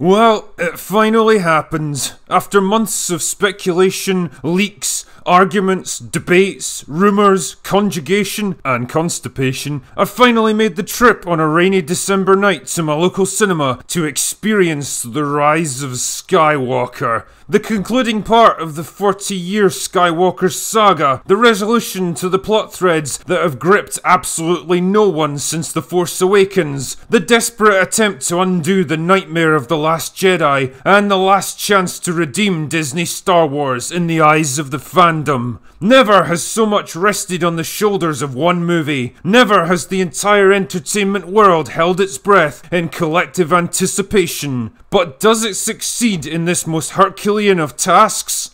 Well, it finally happens. After months of speculation, leaks, arguments, debates, rumours, conjugation, and constipation, I finally made the trip on a rainy December night to my local cinema to experience the rise of Skywalker. The concluding part of the 40 year Skywalker saga, the resolution to the plot threads that have gripped absolutely no one since The Force Awakens, the desperate attempt to undo the nightmare of The Last Jedi, and the last chance to redeem Disney Star Wars in the eyes of the fandom. Never has so much rested on the shoulders of one movie. Never has the entire entertainment world held its breath in collective anticipation. But does it succeed in this most Herculean of tasks?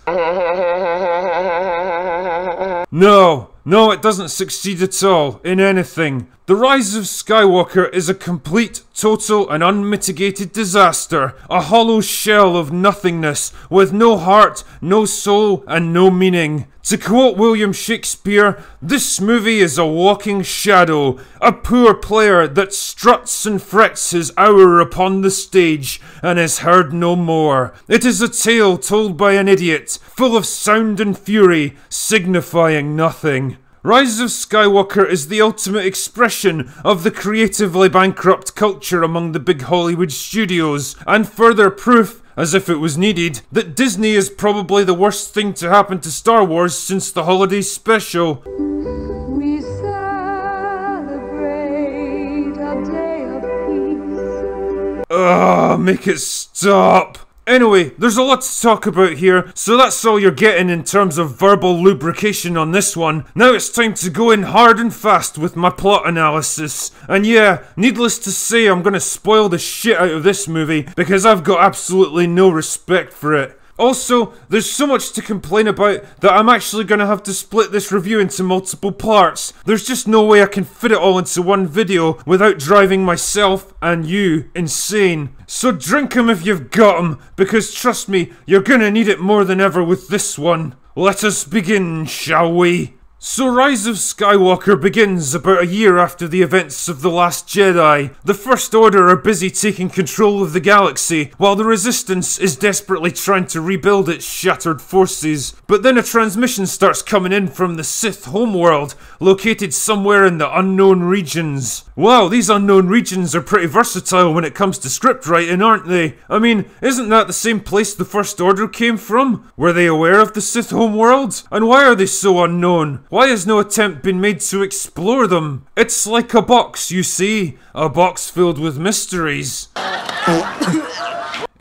No, no, it doesn't succeed at all in anything. The Rise of Skywalker is a complete, total, and unmitigated disaster. A hollow shell of nothingness, with no heart, no soul, and no meaning. To quote William Shakespeare, this movie is a walking shadow, a poor player that struts and frets his hour upon the stage and is heard no more. It is a tale told by an idiot, full of sound and fury, signifying nothing. Rise of Skywalker is the ultimate expression of the creatively bankrupt culture among the big Hollywood studios, and further proof, as if it was needed, that Disney is probably the worst thing to happen to Star Wars since the holiday special. We celebrate a day of peace. Ugh, make it stop! Anyway, there's a lot to talk about here, so that's all you're getting in terms of verbal lubrication on this one. Now it's time to go in hard and fast with my plot analysis. And yeah, needless to say, I'm gonna spoil the shit out of this movie because I've got absolutely no respect for it. Also, there's so much to complain about that I'm actually gonna have to split this review into multiple parts. There's just no way I can fit it all into one video without driving myself and you insane. So drink 'em if you've got 'em, because trust me, you're gonna need it more than ever with this one. Let us begin, shall we? So Rise of Skywalker begins about a year after the events of The Last Jedi. The First Order are busy taking control of the galaxy, while the Resistance is desperately trying to rebuild its shattered forces. But then a transmission starts coming in from the Sith homeworld, located somewhere in the unknown regions. Wow, these unknown regions are pretty versatile when it comes to script writing, aren't they? I mean, isn't that the same place the First Order came from? Were they aware of the Sith homeworld? And why are they so unknown? Why has no attempt been made to explore them? It's like a box, you see. A box filled with mysteries.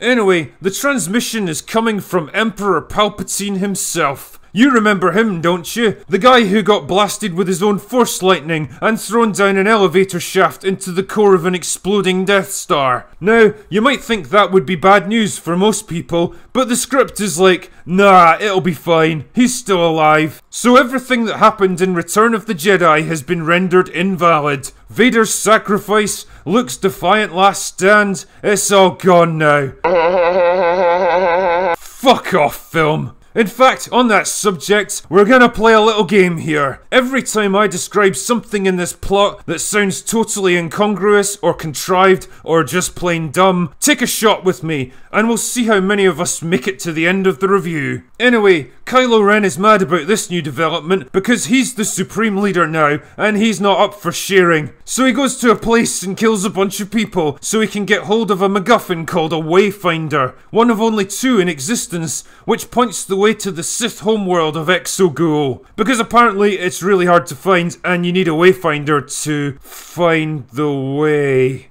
Anyway, the transmission is coming from Emperor Palpatine himself. You remember him, don't you? The guy who got blasted with his own force lightning and thrown down an elevator shaft into the core of an exploding Death Star. Now, you might think that would be bad news for most people, but the script is like, nah, it'll be fine. He's still alive. So everything that happened in Return of the Jedi has been rendered invalid. Vader's sacrifice, Luke's defiant last stand, it's all gone now. Fuck off, film. In fact, on that subject, we're gonna play a little game here. Every time I describe something in this plot that sounds totally incongruous or contrived or just plain dumb, take a shot with me, and we'll see how many of us make it to the end of the review. Anyway, Kylo Ren is mad about this new development because he's the supreme leader now, and he's not up for sharing. So he goes to a place and kills a bunch of people so he can get hold of a MacGuffin called a Wayfinder, one of only two in existence, which points the way to the Sith homeworld of Exegol. Because apparently it's really hard to find, and you need a Wayfinder to find the way.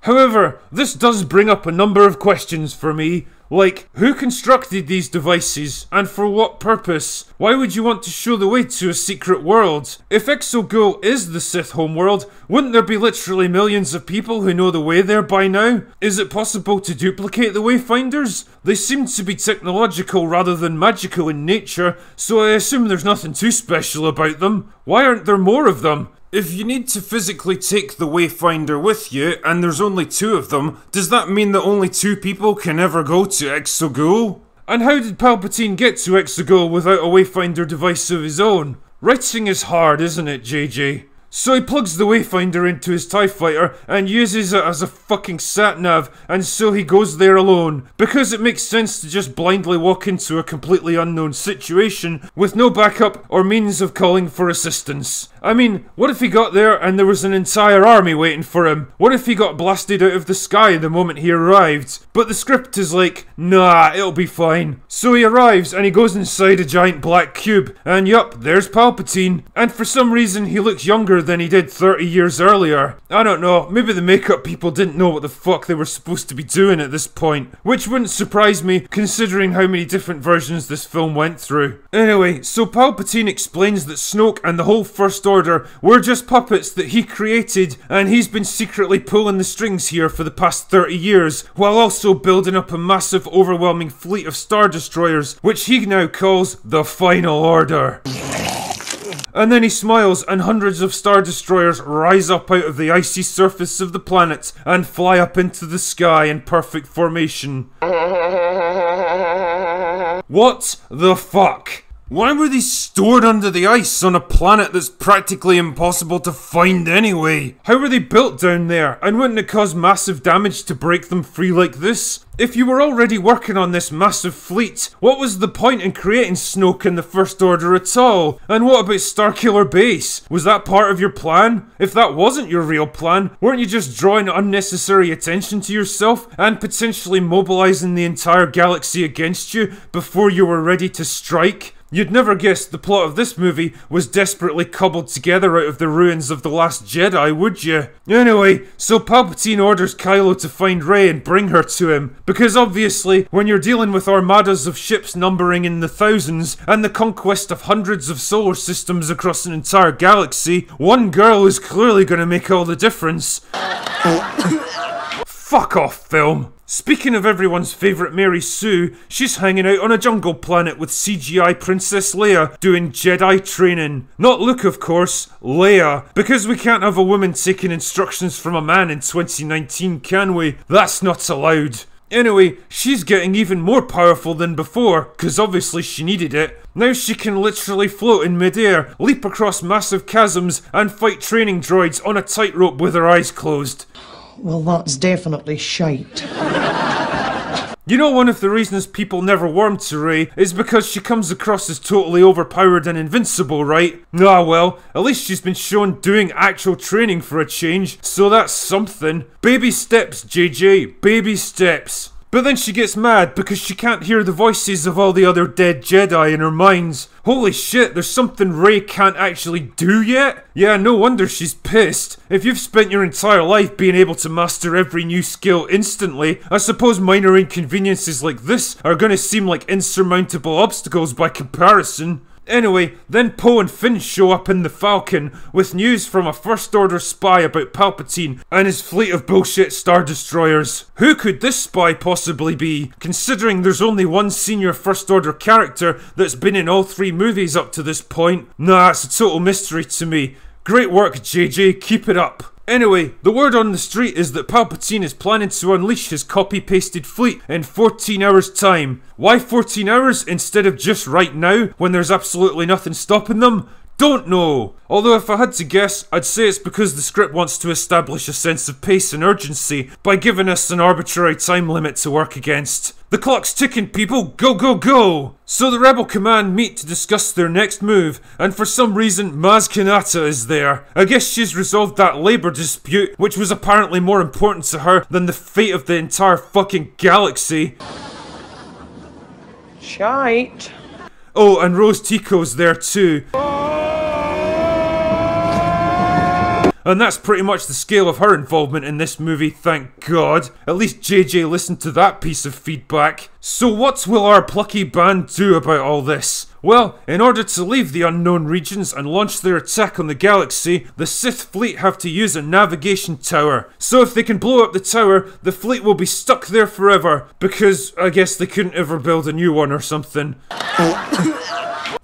However, this does bring up a number of questions for me. Like, who constructed these devices and for what purpose? Why would you want to show the way to a secret world? If Exegol is the Sith homeworld, wouldn't there be literally millions of people who know the way there by now? Is it possible to duplicate the Wayfinders? They seem to be technological rather than magical in nature, so I assume there's nothing too special about them. Why aren't there more of them? If you need to physically take the Wayfinder with you, and there's only two of them, does that mean that only two people can ever go to Exegol? And how did Palpatine get to Exegol without a Wayfinder device of his own? Writing is hard, isn't it, JJ? So he plugs the Wayfinder into his TIE fighter and uses it as a fucking sat nav, and so he goes there alone. Because it makes sense to just blindly walk into a completely unknown situation with no backup or means of calling for assistance. I mean, what if he got there and there was an entire army waiting for him? What if he got blasted out of the sky the moment he arrived? But the script is like, nah, it'll be fine. So he arrives and he goes inside a giant black cube, and yup, there's Palpatine. And for some reason, he looks younger than he did 30 years earlier. I don't know, maybe the makeup people didn't know what the fuck they were supposed to be doing at this point. Which wouldn't surprise me, considering how many different versions this film went through. Anyway, so Palpatine explains that Snoke and the whole First Order were just puppets that he created, and he's been secretly pulling the strings here for the past 30 years, while also building up a massive, overwhelming fleet of Star Destroyers, which he now calls the Final Order. And then he smiles, and hundreds of Star Destroyers rise up out of the icy surface of the planet and fly up into the sky in perfect formation. What the fuck? Why were they stored under the ice on a planet that's practically impossible to find anyway? How were they built down there? And wouldn't it cause massive damage to break them free like this? If you were already working on this massive fleet, what was the point in creating Snoke in the First Order at all? And what about Starkiller Base? Was that part of your plan? If that wasn't your real plan, weren't you just drawing unnecessary attention to yourself and potentially mobilizing the entire galaxy against you before you were ready to strike? You'd never guess the plot of this movie was desperately cobbled together out of the ruins of The Last Jedi, would you? Anyway, so Palpatine orders Kylo to find Rey and bring her to him, because obviously, when you're dealing with armadas of ships numbering in the thousands and the conquest of hundreds of solar systems across an entire galaxy, one girl is clearly gonna make all the difference. Fuck off, film. Speaking of everyone's favourite Mary Sue, she's hanging out on a jungle planet with CGI Princess Leia doing Jedi training. Not Luke, of course, Leia. Because we can't have a woman taking instructions from a man in 2019, can we? That's not allowed. Anyway, she's getting even more powerful than before, because obviously she needed it. Now she can literally float in midair, leap across massive chasms, and fight training droids on a tightrope with her eyes closed. Well, that's definitely shite. You know, one of the reasons people never warm to Rey is because she comes across as totally overpowered and invincible, right? Ah, well, at least she's been shown doing actual training for a change, so that's something. Baby steps, JJ, baby steps. But then she gets mad because she can't hear the voices of all the other dead Jedi in her minds. Holy shit, there's something Rey can't actually do yet? Yeah, no wonder she's pissed. If you've spent your entire life being able to master every new skill instantly, I suppose minor inconveniences like this are gonna seem like insurmountable obstacles by comparison. Anyway, then Poe and Finn show up in the Falcon with news from a First Order spy about Palpatine and his fleet of bullshit Star Destroyers. Who could this spy possibly be, considering there's only one senior First Order character that's been in all three movies up to this point? Nah, it's a total mystery to me. Great work, JJ, keep it up. Anyway, the word on the street is that Palpatine is planning to unleash his copy pasted fleet in 14 hours' time. Why 14 hours instead of just right now when there's absolutely nothing stopping them? Don't know. Although, if I had to guess, I'd say it's because the script wants to establish a sense of pace and urgency by giving us an arbitrary time limit to work against. The clock's ticking, people! Go, go, go! So the Rebel Command meet to discuss their next move, and for some reason, Maz Kanata is there. I guess she's resolved that labour dispute, which was apparently more important to her than the fate of the entire fucking galaxy. Shite. Oh, and Rose Tico's there too. And that's pretty much the scale of her involvement in this movie, thank God. At least JJ listened to that piece of feedback. So what will our plucky band do about all this? Well, in order to leave the unknown regions and launch their attack on the galaxy, the Sith fleet have to use a navigation tower. So if they can blow up the tower, the fleet will be stuck there forever, because I guess they couldn't ever build a new one or something.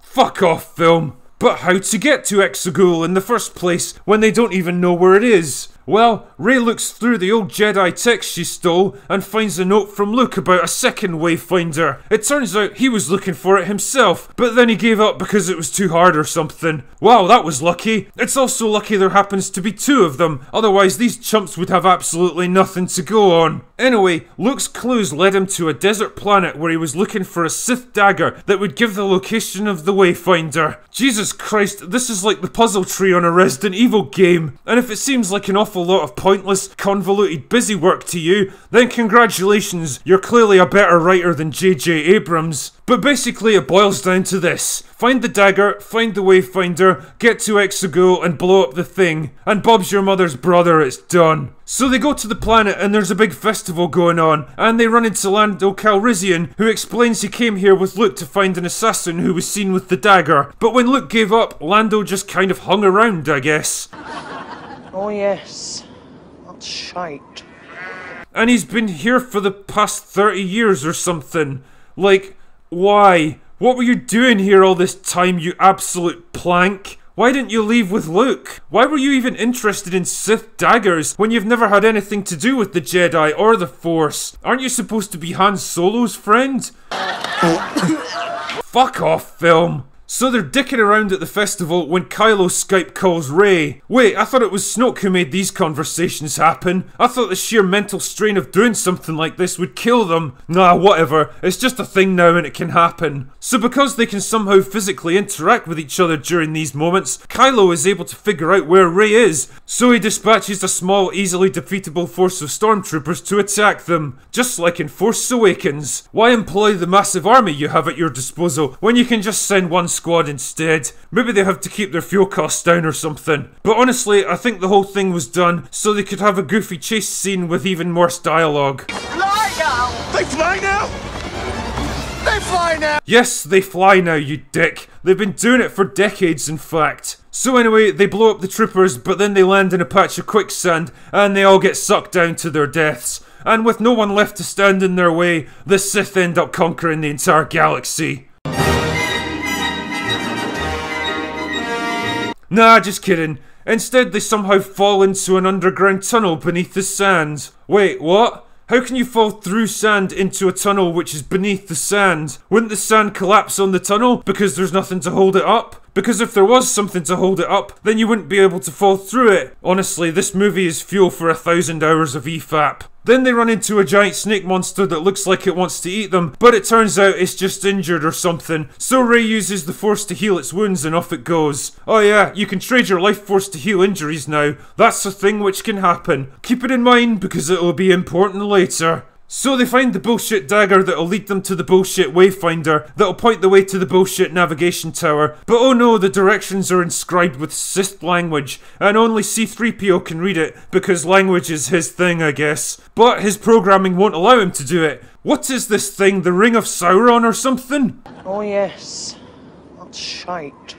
Fuck off, film. But how to get to Exegol in the first place when they don't even know where it is? Well, Rey looks through the old Jedi text she stole and finds a note from Luke about a second Wayfinder. It turns out he was looking for it himself, but then he gave up because it was too hard or something. Wow, that was lucky. It's also lucky there happens to be two of them, otherwise these chumps would have absolutely nothing to go on. Anyway, Luke's clues led him to a desert planet where he was looking for a Sith dagger that would give the location of the Wayfinder. Jesus Christ, this is like the puzzle tree on a Resident Evil game. And if it seems like an awful lot of pointless, convoluted busy work to you, then congratulations, you're clearly a better writer than J.J. Abrams. But basically, it boils down to this find the dagger, find the Wayfinder, get to Exegol, and blow up the thing. And Bob's your mother's brother, it's done. So they go to the planet, and there's a big festival going on, and they run into Lando Calrissian, who explains he came here with Luke to find an assassin who was seen with the dagger. But when Luke gave up, Lando just kind of hung around, I guess. Oh, yes. That's shite. And he's been here for the past 30 years or something. Like, why? What were you doing here all this time, you absolute plank? Why didn't you leave with Luke? Why were you even interested in Sith daggers when you've never had anything to do with the Jedi or the Force? Aren't you supposed to be Han Solo's friend? Fuck off, film. So they're dicking around at the festival when Kylo Skype calls Rey. Wait, I thought it was Snoke who made these conversations happen. I thought the sheer mental strain of doing something like this would kill them. Nah, whatever. It's just a thing now and it can happen. So because they can somehow physically interact with each other during these moments, Kylo is able to figure out where Rey is. So he dispatches a small, easily defeatable force of stormtroopers to attack them. Just like in Force Awakens. Why employ the massive army you have at your disposal when you can just send one squad instead. Maybe they have to keep their fuel costs down or something. But honestly, I think the whole thing was done so they could have a goofy chase scene with even worse dialogue. Fly now! They fly now? They fly now! Yes, they fly now, you dick. They've been doing it for decades, in fact. So anyway, they blow up the troopers, but then they land in a patch of quicksand, and they all get sucked down to their deaths. And with no one left to stand in their way, the Sith end up conquering the entire galaxy. Nah, just kidding. Instead, they somehow fall into an underground tunnel beneath the sand. Wait, what? How can you fall through sand into a tunnel which is beneath the sand? Wouldn't the sand collapse on the tunnel because there's nothing to hold it up? Because if there was something to hold it up, then you wouldn't be able to fall through it. Honestly, this movie is fuel for a thousand hours of EFAP. Then they run into a giant snake monster that looks like it wants to eat them, but it turns out it's just injured or something. So Rey uses the force to heal its wounds and off it goes. Oh yeah, you can trade your life force to heal injuries now. That's a thing which can happen. Keep it in mind because it'll be important later. So they find the bullshit dagger that'll lead them to the bullshit wayfinder that'll point the way to the bullshit navigation tower. But oh no, the directions are inscribed with Sith language, and only C3PO can read it because language is his thing, I guess. But his programming won't allow him to do it. What is this thing, the Ring of Sauron or something? Oh, yes. That's shite.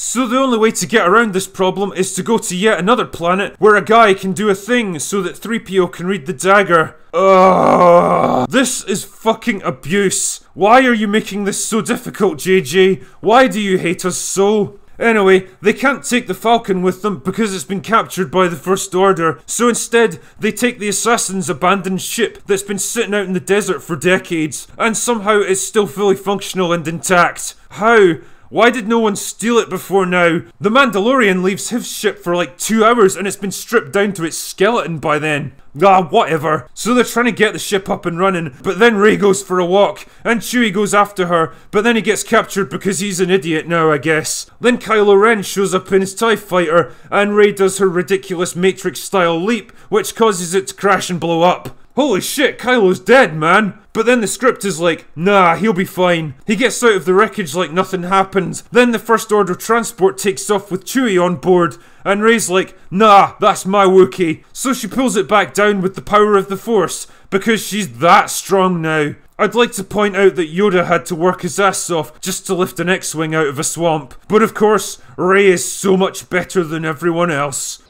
So the only way to get around this problem is to go to yet another planet where a guy can do a thing so that 3PO can read the dagger. Ugh. This is fucking abuse. Why are you making this so difficult, JJ? Why do you hate us so? Anyway, they can't take the Falcon with them because it's been captured by the First Order, so instead, they take the assassin's abandoned ship that's been sitting out in the desert for decades, and somehow it's still fully functional and intact. How? Why did no one steal it before now? The Mandalorian leaves his ship for like two hours and it's been stripped down to its skeleton by then. Ah, whatever. So they're trying to get the ship up and running, but then Rey goes for a walk, and Chewie goes after her, but then he gets captured because he's an idiot now, I guess. Then Kylo Ren shows up in his TIE fighter, and Rey does her ridiculous Matrix style leap, which causes it to crash and blow up. Holy shit, Kylo's dead, man! But then the script is like, nah, he'll be fine. He gets out of the wreckage like nothing happened. Then the First Order transport takes off with Chewie on board, and Rey's like, nah, that's my Wookiee. So she pulls it back down with the power of the Force, because she's that strong now. I'd like to point out that Yoda had to work his ass off just to lift an X Wing out of a swamp. But of course, Rey is so much better than everyone else.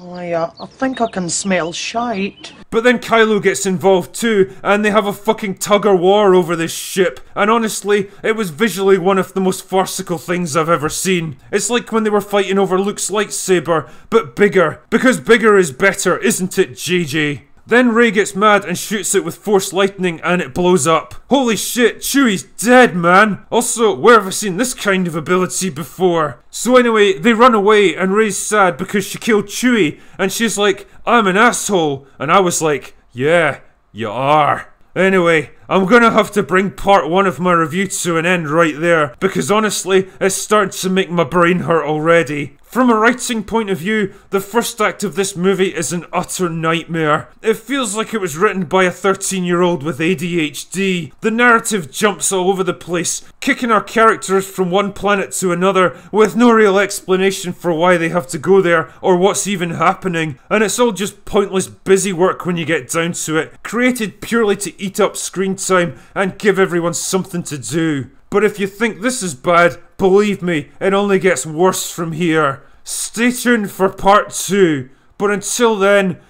I, uh, I think I can smell shite. But then Kylo gets involved too, and they have a fucking tug of war over this ship. And honestly, it was visually one of the most farcical things I've ever seen. It's like when they were fighting over Luke's lightsaber, but bigger. Because bigger is better, isn't it, JJ? Then Rey gets mad and shoots it with force lightning and it blows up. Holy shit, Chewie's dead, man! Also, where have I seen this kind of ability before? So anyway, they run away and Rey's sad because she killed Chewie and she's like, I'm an asshole. And I was like, yeah, you are. Anyway, I'm gonna have to bring part one of my review to an end right there, because honestly, it's starting to make my brain hurt already. From a writing point of view, the first act of this movie is an utter nightmare. It feels like it was written by a 13 year old with ADHD. The narrative jumps all over the place, kicking our characters from one planet to another with no real explanation for why they have to go there or what's even happening. And it's all just pointless busy work when you get down to it, created purely to eat up screen time and give everyone something to do. But if you think this is bad, believe me, it only gets worse from here. Stay tuned for part two, but until then,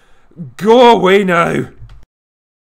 go away now.